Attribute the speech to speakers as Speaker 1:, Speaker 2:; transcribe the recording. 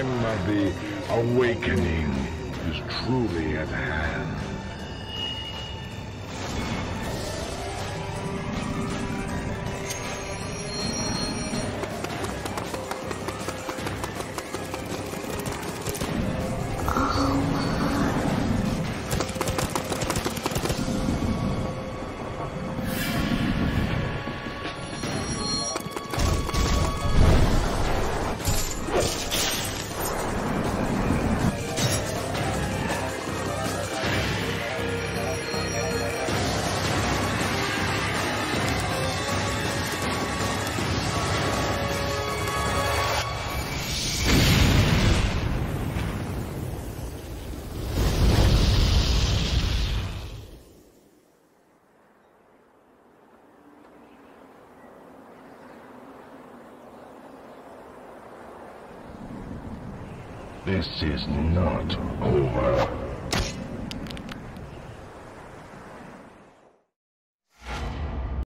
Speaker 1: time of the awakening is truly at hand. This is not over.